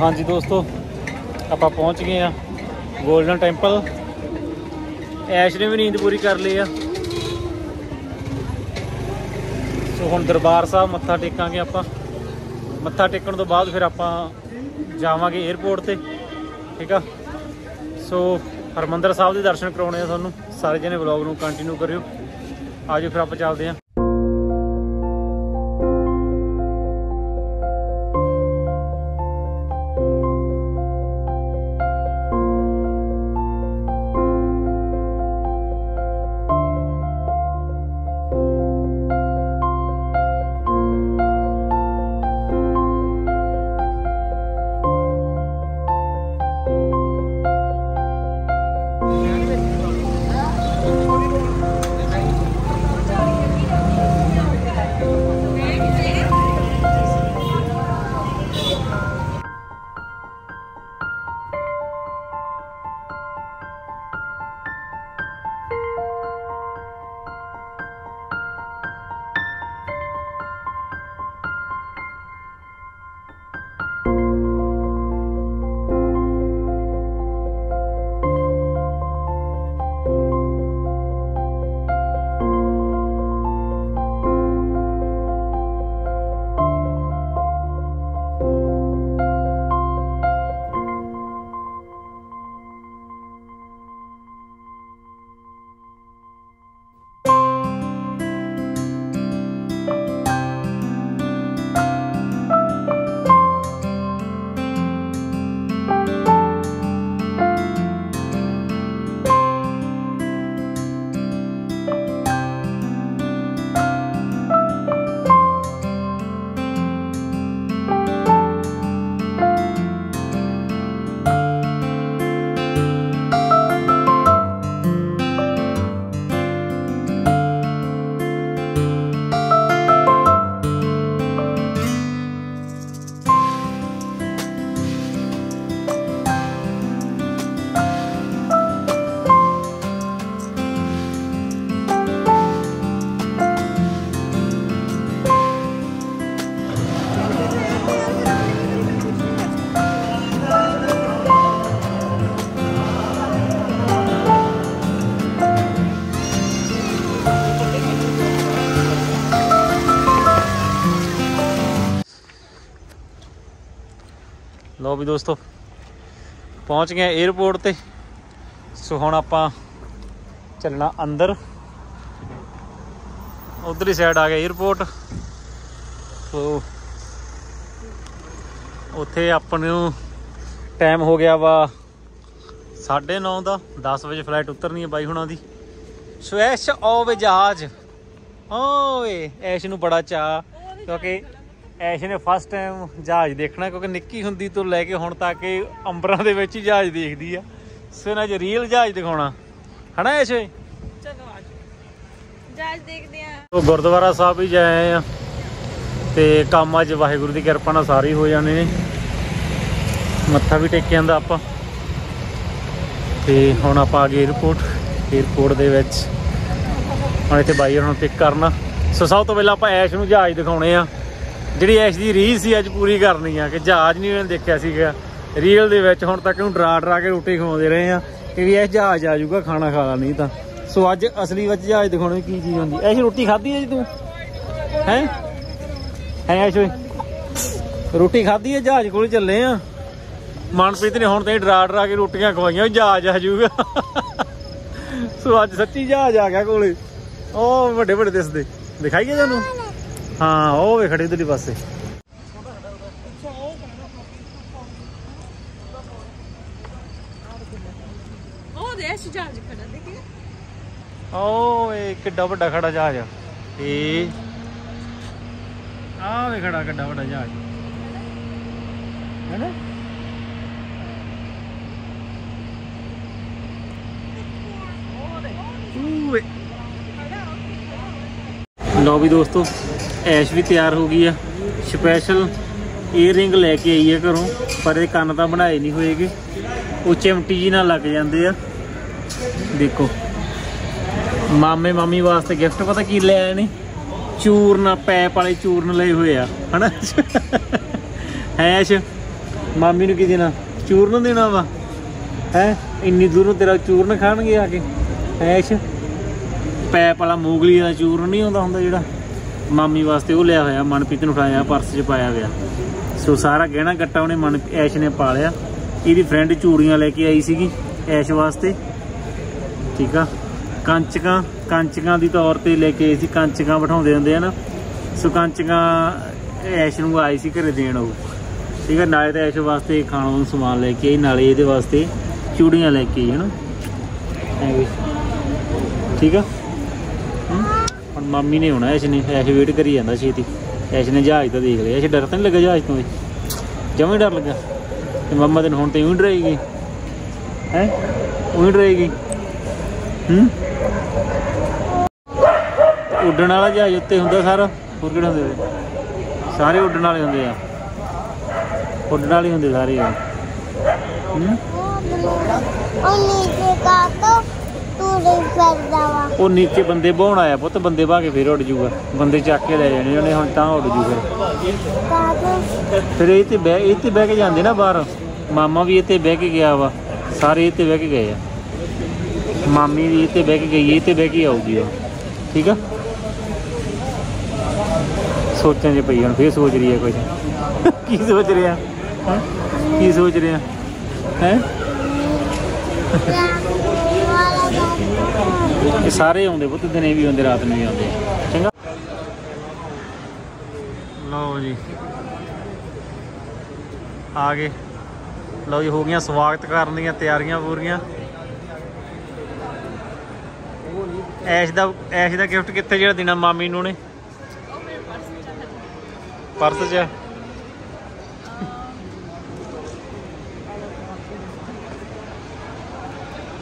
A: ਹਾਂਜੀ ਦੋਸਤੋ, ਆਪਾਂ ਪਹੁੰਚ ਗਏ ਆ ਗੋਲਡਨ ਟੈਂਪਲ। ਐਸ਼ ਨੇ ਵੀ ਨੀਂਦ ਪੂਰੀ ਕਰ ਲਈ ਆ। ਸੋ ਹੁਣ ਦਰਬਾਰ ਸਾਹਿਬ ਮੱਥਾ ਟੇਕਾਂਗੇ ਆਪਾਂ। ਮੱਥਾ ਟੇਕਣ ਤੋਂ ਬਾਅਦ ਫਿਰ ਆਪਾਂ ਜਾਵਾਂਗੇ 에어ਪੋਰਟ ਤੇ, ਠੀਕ ਆ? ਸੋ ਹਰਮੰਦਰ ਸਾਹਿਬ ਦੇ ਦਰਸ਼ਨ ਕਰਾਉਣੇ ਆ ਤੁਹਾਨੂੰ। ਸਾਰੇ ਜਣੇ ਵਲੌਗ ਨੂੰ ਕੰਟੀਨਿਊ ਕਰਿਓ। ਆਜੋ ਫਿਰ ਆਪਾਂ ਚੱਲਦੇ ਆ ਵੀ ਦੋਸਤੋ, ਪਹੁੰਚ ਗਏ ਏਅਰਪੋਰਟ ਤੇ। ਸੋ ਹੁਣ ਆਪਾਂ ਚੱਲਣਾ ਅੰਦਰ। ਉਧਰਲੀ ਸਾਈਡ ਆ ਗਿਆ ਏਅਰਪੋਰਟ ਸੋ ਉੱਥੇ ਆਪਾਂ ਨੂੰ ਟਾਈਮ ਹੋ ਗਿਆ ਵਾ 9:30 ਦਾ। 10 ਵਜੇ ਫਲਾਈਟ ਉਤਰਨੀ ਹੈ ਬਾਈ ਹੁਣਾਂ ਦੀ। ਸੋ ਐਸ਼ ਓਵੇ ਜਹਾਜ਼। ਓਏ, ਐਸ਼ ਨੂੰ ਬੜਾ ਚਾਹ ਕਿਉਂਕਿ ਐਸ਼ ਨੇ ਫਸਟ ਟਾਈਮ ਜਹਾਜ਼ ਦੇਖਣਾ ਕਿਉਂਕਿ ਨਿੱਕੀ ਹੁੰਦੀ ਤੋਂ ਲੈ ਕੇ ਹੁਣ ਤੱਕ ਇਹ ਅੰਬਰਾਂ ਦੇ ਵਿੱਚ ਹੀ ਜਹਾਜ਼ ਦੇਖਦੀ ਆ। ਸੋ ਇਹਨਾਂ 'ਚ ਰੀਅਲ ਜਹਾਜ਼ ਦਿਖਾਉਣਾ। ਹਨਾ ਐਸ਼? ਓਏ
B: ਚਲੋ ਆਜੋ ਜਹਾਜ਼ ਦੇਖਦੇ ਆ।
A: ਸੋ ਗੁਰਦੁਆਰਾ ਸਾਹਿਬ ਵੀ ਜਾਏ ਆ। ਤੇ ਕੰਮ ਅੱਜ ਵਾਹਿਗੁਰੂ ਦੀ ਕਿਰਪਾ ਨਾਲ ਸਾਰੇ ਹੋ ਜਾਣੇ ਨੇ। ਮੱਥਾ ਵੀ ਟੇਕ ਜਾਂਦਾ ਆਪਾਂ। ਤੇ ਹੁਣ ਆਪਾਂ ਆ ਗਏ 에어ਪੋਰਟ 에어ਪੋਰਟ ਦੇ ਵਿੱਚ। ਹੁਣ ਇੱਥੇ ਬਾਈ ਹੁਣ ਪਿਕ ਕਰਨਾ। ਸੋ ਸਭ ਤੋਂ ਪਹਿਲਾਂ ਆਪਾਂ ਐਸ਼ ਨੂੰ ਜਹਾਜ਼ ਦਿਖਾਉਣੇ ਆ। ਜਿਹੜੀ ਐਸ਼ ਦੀ ਰੀਸ ਸੀ ਅੱਜ ਪੂਰੀ ਕਰਨੀ ਆ, ਕਿ ਜਹਾਜ਼ ਨਹੀਂ ਉਹਨੇ ਦੇਖਿਆ ਸੀਗਾ। ਰੀਅਲ ਦੇ ਵਿੱਚ ਹੁਣ ਤੱਕ ਉਹਨੂੰ ਡਰਾ ਡਰਾ ਕੇ ਰੋਟੀ ਖਵਾਉਂਦੇ ਰਹੇ ਆ, ਕਿ ਵੀ ਐਸ਼ ਜਹਾਜ਼ ਆ ਜਾਊਗਾ, ਖਾਣਾ ਖਾ ਲਾ ਨਹੀਂ ਤਾਂ। ਸੋ ਅੱਜ ਅਸਲੀ ਵਿੱਚ ਜਹਾਜ਼ ਦਿਖਾਉਣੇ ਕੀ ਚੀਜ਼ ਹੁੰਦੀ? ਐਸ਼ ਰੋਟੀ ਖਾਧੀ ਹੈ ਜੀ ਤੂੰ? ਹੈ? ਹੈ ਐਸ਼ ਰੋਟੀ ਖਾਧੀ ਹੈ, ਜਹਾਜ਼ ਕੋਲ ਚੱਲੇ ਆ। ਮਨਪ੍ਰੀਤ ਨੇ ਹੁਣ ਤੇ ਡਰਾ ਡਰਾ ਕੇ ਰੋਟੀਆਂ ਖਵਾਈਆਂ ਜਹਾਜ਼ ਆ ਜਾਊਗਾ। ਸੋ ਅੱਜ ਸੱਚੀ ਜਹਾਜ਼ ਆ ਗਿਆ ਕੋਲੇ। ਉਹ ਵੱਡੇ ਵੱਡੇ ਦਿਸਦੇ ਦਿਖਾਈਏ ਤੁਹਾਨੂੰ? ਹਾਂ ਉਹ ਵੇ ਖੜੇ ਉਧਰਲੀ ਪਾਸੇ।
B: ਉਹ ਦੇ ਸੁਝਾਜ ਖੜਾ ਦੇਖੀ?
A: ਓਏ ਕਿੱਡਾ ਵੱਡਾ ਖੜਾ ਜਹਾਜ਼ ਇਹ ਆ ਵੇ ਖੜਾ ਕਿੱਡਾ ਵੱਡਾ ਜਹਾਜ਼। ਹੈਨਾ ਲਓ ਵੀ ਦੋਸਤੋ ਐਸ਼ ਵੀ ਤਿਆਰ ਹੋ ਗਈ ਆ। ਸਪੈਸ਼ਲ ਈਅਰਿੰਗ ਲੈ ਕੇ ਆਈ ਆ ਘਰੋਂ, ਪਰ ਇਹ ਕੰਨ ਤਾਂ ਬਣਾਏ ਨਹੀਂ ਹੋਏਗੇ। ਉਹ ਚਿਮਟੀ ਜੀ ਨਾਲ ਲੱਗ ਜਾਂਦੇ ਆ। ਦੇਖੋ। ਮਾਮੇ ਮਾਮੀ ਵਾਸਤੇ ਗਿਫਟ ਪਤਾ ਕੀ ਲੈ ਆਏ ਨੇ? ਚੂਰਨ, ਪੈਪ ਵਾਲੇ ਚੂਰਨ ਲਏ ਹੋਏ ਆ। ਹਨਾ? ਐਸ਼, ਮਾਮੀ ਨੂੰ ਕੀ ਦੇਣਾ? ਚੂਰਨ ਦੇਣਾ ਵਾ। ਹੈ? ਇੰਨੀ ਦੂਰੋਂ ਤੇਰਾ ਚੂਰਨ ਖਾਣਗੇ ਆ ਕੇ। ਐਸ਼, ਪੈਪ ਵਾਲਾ ਮੂਗਲੀ ਦਾ ਚੂਰਨ ਨਹੀਂ ਆਉਂਦਾ ਹੁੰਦਾ ਜਿਹੜਾ। ਮਾਮੀ ਵਾਸਤੇ ਉਹ ਲਿਆ ਹੋਇਆ, ਮਨਪ੍ਰੀਤ ਨੂੰ ਉਠਾਇਆ, ਪਰਸ 'ਚ ਪਾਇਆ ਹੋਇਆ ਸੋ ਸਾਰਾ ਗਹਿਣਾ ਗੱਟਾ ਉਹਨੇ ਮਨ, ਐਸ਼ ਨੇ ਪਾ ਲਿਆ। ਇਹਦੀ ਫਰੈਂਡ ਚੂੜੀਆਂ ਲੈ ਕੇ ਆਈ ਸੀਗੀ, ਐਸ਼ ਵਾਸਤੇ। ਠੀਕ ਆ? ਕੰਚਕਾਂ ਕੰਚਕਾਂ ਦੀ ਤੌਰ ਤੇ ਲੈ ਕੇ ਆਈ ਸੀ, ਕੰਚਕਾਂ ਬਿਠਾਉਂਦੇ ਹੁੰਦੇ ਆ ਨਾ। ਸੋ ਕੰਚਕਾਂ ਐਸ਼ ਨੂੰ ਆਈ ਸੀ ਘਰੇ ਦੇਣ ਉਹ। ਠੀਕ ਆ? ਨਾਲੇ ਤਾਂ ਐਸ਼ ਵਾਸਤੇ ਖਾਣ ਨੂੰ ਸਮਾਨ ਲੈ ਕੇ ਆਈ, ਨਾਲੇ ਇਹਦੇ ਵਾਸਤੇ ਚੂੜੀਆਂ ਲੈ ਕੇ ਆਈ, ਹਨਾ? ਐਵੇਂ। ਠੀਕ ਆ? ਮੰਮੀ ਨੇ ਹੋਣਾ ਐਸ਼ ਨੇ, ਐਸ਼ ਵੇਟ ਕਰੀ ਜਾਂਦਾ ਛੇਤੀ। ਐਸ਼ ਨੇ ਜਹਾਜ਼ ਤਾਂ ਦੇਖ ਲਿਆ, ਐਸ਼ ਡਰ ਤਾਂ ਨਹੀਂ ਲੱਗਾ ਜਹਾਜ਼ ਤੋਂ ਜਮਾਂ ਹੀ ਡਰ ਲੱਗਾ। ਤੇ ਮੰਮਾ ਤੈਨੂੰ ਹੁਣ ਤੇ ਉਹੀ ਡਰਾਏਗੀ। ਹੈ? ਉਹੀ ਡਰਾਏਗੀ। ਹੂੰ? ਉੱਡਣ ਵਾਲਾ ਜਹਾਜ਼ ਉੱਤੇ ਹੁੰਦਾ ਸਾਰਾ? ਹੋਰ ਕਿਹੜੇ ਹੁੰਦੇ ਸਾਰੇ ਉੱਡਣ ਵਾਲੇ ਹੁੰਦੇ ਆ। ਉੱਡਣ ਵਾਲੇ ਹੁੰਦੇ ਸਾਰੇ ਹੂੰ?
E: ਉਹ ਨੀਚੇ ਕਾਕੋ ਵਾ।
A: ਉਹ ਨੀਚੇ ਬੰਦੇ ਬਹਾਉਣ ਆਇਆ ਪੁੱਤ ਬੰਦੇ ਬਹਾ ਕੇ ਫੇਰ ਉੱਡ ਜੂਗਾ। ਬੰਦੇ ਚੱਕ ਕੇ ਲੈ ਜਾਣੇ ਉਹਨੇ ਹੁਣ ਤਾਂ ਉੱਡ ਜੂ ਫਿਰ। ਇਹ ਤੇ ਬਹਿ ਇਹ ਤੇ ਬਹਿ ਕੇ ਜਾਂਦੇ ਨਾ ਬਾਹਰ। ਮਾਮਾ ਵੀ ਇਹ ਤੇ ਬਹਿ ਕੇ ਗਿਆ ਵਾ। ਸਾਰੇ ਇਹ ਤੇ ਬਹਿ ਕੇ ਗਏ ਆ। ਮਾਮੀ ਵੀ ਇਹ ਤੇ ਬਹਿ ਕੇ ਗਈ ਇਹ ਤੇ ਬਹਿ ਕੇ ਆਊਗੀ ਉਹ। ਠੀਕ ਆ? ਸੋਚਾਂ ਜੇ ਪਈ ਹੁਣ ਫੇਰ ਸੋਚ ਰਹੀ ਹੈ ਕੁਝ ਕੀ ਸੋਚ ਰਿਹਾ? ਕੀ ਸੋਚ ਰਿਹਾ? ਹੈ? ਇਹ ਸਾਰੇ ਆਉਂਦੇ ਪੁੱਤ, ਦਿਨੇ ਵੀ ਆਉਂਦੇ, ਰਾਤ ਨੂੰ ਵੀ ਆਉਂਦੇ। ਚੰਗਾ? ਲਓ ਜੀ। ਆ ਗਏ। ਲਓ ਜੀ, ਹੋ ਗਈਆਂ ਸਵਾਗਤ ਕਰਨ ਦੀਆਂ ਤਿਆਰੀਆਂ ਪੂਰੀਆਂ। ਐਸ਼ ਦਾ ਐਸ਼ ਦਾ ਗਿਫਟ ਕਿੱਥੇ ਜਿਹੜਾ ਦੇਣਾ ਮਾਮੀ ਨੂੰ ਨੇ ਪਰਸ 'ਚ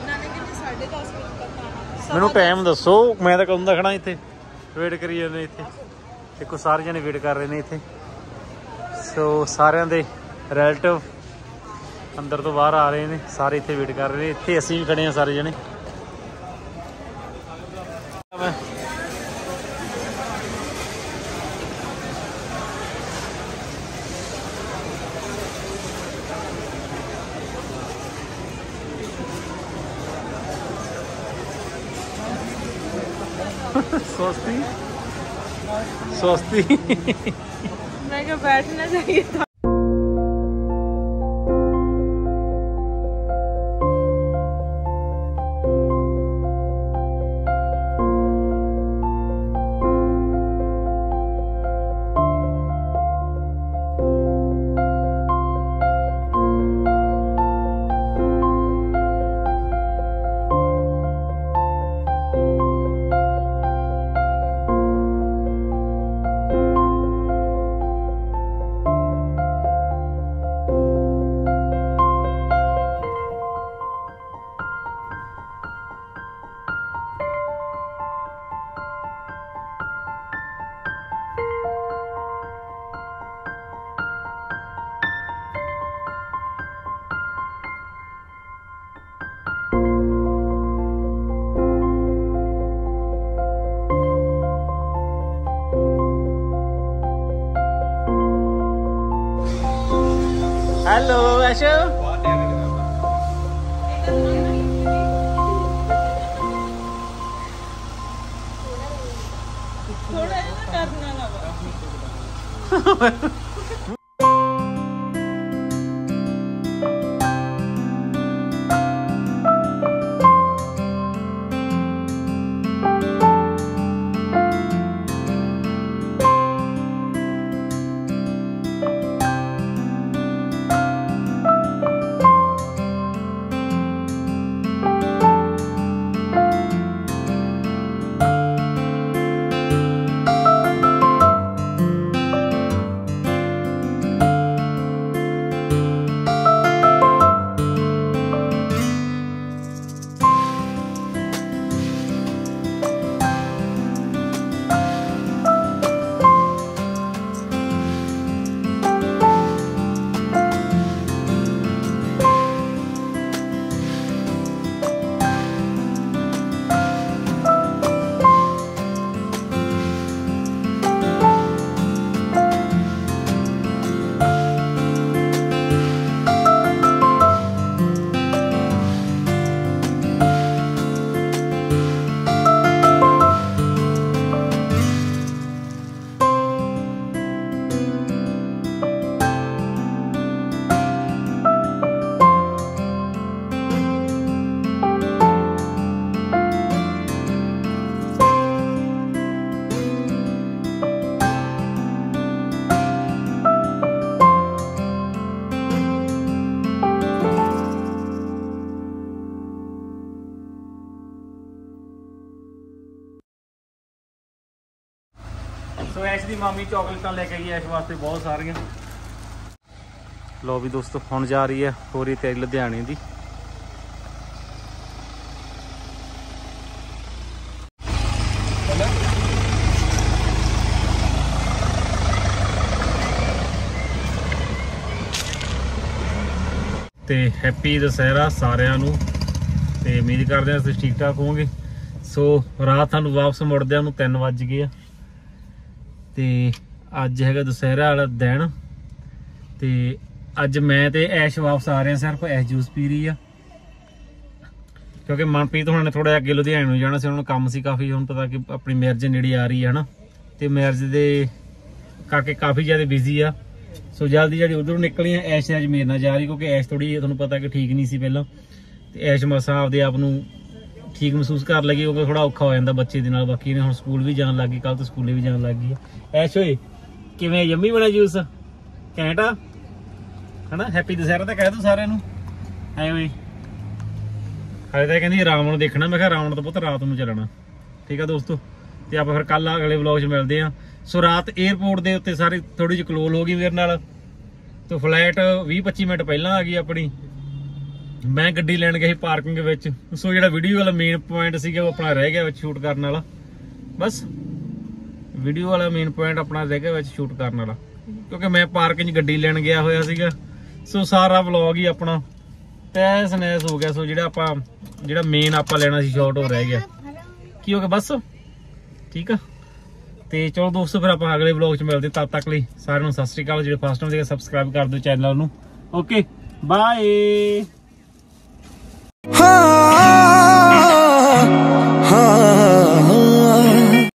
B: ਨਾਲੇ ਕਹਿੰਦੇ 10:30 ਵਜੇ ਤੱਕ ਆਣਾ
A: ਮੈਨੂੰ ਟਾਈਮ ਦੱਸੋ, ਮੈਂ ਤਾਂ ਕਦੋਂ ਦਾ ਖੜਾ ਇੱਥੇ? ਵੇਟ ਕਰੀ ਜਾਂਦੇ ਇੱਥੇ। ਦੇਖੋ, ਸਾਰੇ ਜਣੇ ਵੇਟ ਕਰ ਰਹੇ ਨੇ ਇੱਥੇ। ਸੋ ਸਾਰਿਆਂ ਦੇ ਰਿਲੇਟਿਵ ਅੰਦਰ ਤੋਂ ਬਾਹਰ ਆ ਰਹੇ ਨੇ, ਸਾਰੇ ਇੱਥੇ ਵੇਟ ਕਰ ਰਹੇ ਨੇ। ਇੱਥੇ ਅਸੀਂ ਵੀ ਖੜੇ ਆ ਸਾਰੇ ਜਣੇ। ਸਸਤੀ ਸੋਸਤੀ
B: ਮੈਂ ਕਿਹਾ ਬੈਠਣਾ ਚਾਹੀਏ
A: ਐਸ਼ ਚਾਕਲੇਟਾਂ ਲੈ ਕੇ ਆਈ ਐਸ਼ ਵਾਸਤੇ ਬਹੁਤ ਸਾਰੀਆਂ। ਲੋ ਵੀ ਦੋਸਤੋ, ਹੁਣ ਜਾ ਰਹੀ ਹੈ ਪੂਰੀ ਤਿਆਰੀ ਲੁਧਿਆਣੇ ਦੀ। ਤੇ ਹੈਪੀ ਦੁਸਹਿਰਾ ਸਾਰਿਆਂ ਨੂੰ। ਤੇ ਉਮੀਦ ਕਰਦੇ ਹਾਂ ਤੁਸੀਂ ਠੀਕ ਠਾਕ ਹੋਵੋਗੇ। ਸੋ ਰਾਤ ਸਾਨੂੰ ਵਾਪਸ ਮੁੜਦਿਆਂ ਨੂੰ 3 ਵੱਜ ਗਏ ਆ। ਤੇ ਅੱਜ ਹੈਗਾ ਦੁਸਹਿਰਾ ਵਾਲਾ ਦਿਨ ਤੇ ਅੱਜ ਮੈਂ ਤੇ ਐਸ਼ ਵਾਪਸ ਆ ਰਹੇ ਸਿਰਫ ਐਸ਼ ਜੂਸ ਪੀ ਰਹੀ ਆ। ਕਿਉਂਕਿ ਮਨਪ੍ਰੀਤ ਹੁਣ ਨੇ ਥੋੜਾ ਜਿਹਾ ਅੱਗੇ ਲੁਧਿਆਣੇ ਨੂੰ ਜਾਣਾ ਸੀ, ਉਹਨਾਂ ਨੂੰ ਕੰਮ ਸੀ ਕਾਫੀ, ਹੁਣ ਪਤਾ ਕਿ ਆਪਣੀ ਮੈਰਿਜ ਨੇੜੇ ਆ ਰਹੀ ਹੈ ਹਨਾ? ਤੇ ਮੈਰਿਜ ਦੇ ਕਰਕੇ ਕਾਫੀ ਜ਼ਿਆਦਾ ਬਿਜ਼ੀ ਆ। ਸੋ ਜਲਦੀ ਜਿਹੜੀ ਉਧਰੋਂ ਨਿਕਲੀ ਆ ਐਸ਼ ਅੱਜ ਮੇਰੇ ਨਾਲ ਜਾ ਰਹੀ, ਕਿਉਂਕਿ ਐਸ਼ ਥੋੜੀ ਤੁਹਾਨੂੰ ਪਤਾ ਕਿ ਠੀਕ ਨਹੀਂ ਸੀ ਪਹਿਲਾਂ। ਤੇ ਐਸ਼ ਮਸਾਂ ਆਪਦੇ ਆਪ ਨੂੰ ਠੀਕ ਮਹਿਸੂਸ ਕਰ ਲੱਗੀ ਉਹ ਥੋੜਾ ਔਖਾ ਹੋ ਜਾਂਦਾ ਬੱਚੇ ਦੇ ਨਾਲ। ਬਾਕੀ ਨੇ ਹੁਣ ਸਕੂਲ ਵੀ ਜਾਣ ਲੱਗੀ ਕੱਲ ਤੋਂ ਸਕੂਲੇ ਵੀ ਜਾਣ ਲੱਗੀ ਆ ਐਸ਼ ਹੋਏ ਕਿਵੇਂ ਜੰਮੀ ਬਣਾ ਜੂਸ? ਕੈਂਟਾ ਹਨਾ? ਹੈਪੀ ਦੁਸਹਿਰਾ ਤਾਂ ਕਹਿ ਦੋ ਸਾਰਿਆਂ ਨੂੰ। ਐ ਓਏ? ਹਾਲੇ ਤਾਂ ਕਹਿੰਦੀ ਰਾਵਣ ਨੂੰ ਦੇਖਣਾ, ਮੈਂ ਕਿਹਾ ਰਾਵਣ ਤੋਂ ਪੁੱਤ ਰਾਤ ਨੂੰ ਚੱਲਣਾ। ਠੀਕ ਆ ਦੋਸਤੋ? ਤੇ ਆਪਾਂ ਫਿਰ ਕੱਲ ਅਗਲੇ ਵਲੌਗ 'ਚ ਮਿਲਦੇ ਆ। ਸੋ ਰਾਤ 에어ਪੋਰਟ ਦੇ ਉੱਤੇ ਸਾਰੀ ਥੋੜੀ ਜਿਹੀ ਕਲੋਲ ਹੋ ਗਈ ਮੇਰੇ ਨਾਲ। ਤੇ ਫਲਾਈਟ 20-25 ਮਿੰਟ ਪਹਿਲਾਂ ਆ ਗਈ ਆਪਣੀ। ਮੈਂ ਗੱਡੀ ਲੈਣ ਗਿਆ ਸੀ ਪਾਰਕਿੰਗ ਵਿੱਚ। ਸੋ ਜਿਹੜਾ ਵੀਡੀਓ ਵਾਲਾ ਮੇਨ ਪੁਆਇੰਟ ਸੀਗਾ ਉਹ ਆਪਣਾ ਰਹਿ ਗਿਆ ਵਿੱਚ ਸ਼ੂਟ ਕਰਨ ਵਾਲਾ। ਬਸ ਵੀਡੀਓ ਵਾਲਾ ਮੇਨ ਪੁਆਇੰਟ ਆਪਣਾ ਰਹਿ ਗਿਆ ਵਿੱਚ ਸ਼ੂਟ ਕਰਨ ਵਾਲਾ। ਕਿਉਂਕਿ ਮੈਂ ਪਾਰਕਿੰਗ 'ਚ ਗੱਡੀ ਲੈਣ ਗਿਆ ਹੋਇਆ ਸੀਗਾ। ਸੋ ਸਾਰਾ ਵਲੌਗ ਹੀ ਆਪਣਾ ਤੈਸ ਨੈਸ ਹੋ ਗਿਆ। ਸੋ ਜਿਹੜਾ ਆਪਾਂ, ਜਿਹੜਾ ਮੇਨ ਆਪਾਂ ਲੈਣਾ ਸੀ ਸ਼ਾਟ ਉਹ ਰਹਿ ਗਿਆ। ਕੀ ਹੋ ਗਿਆ? ਬਸ, ਠੀਕ ਆ? ਤੇ ਚਲੋ ਦੋਸਤੋ, ਫਿਰ ਆਪਾਂ ਅਗਲੇ ਵਲੌਗ 'ਚ ਮਿਲਦੇ ਤਦ ਤੱਕ ਲਈ ਸਾਰਿਆਂ ਨੂੰ ਸਤਿ ਸ੍ਰੀ ਅਕਾਲ। ਜਿਹੜੇ ਫਸਟ ਟਾਈਮ ਦੇ ਸਬਸਕ੍ਰਾਈਬ ਕਰ ਦਿਓ ਚੈਨਲ ਨੂੰ। Okay bye Oh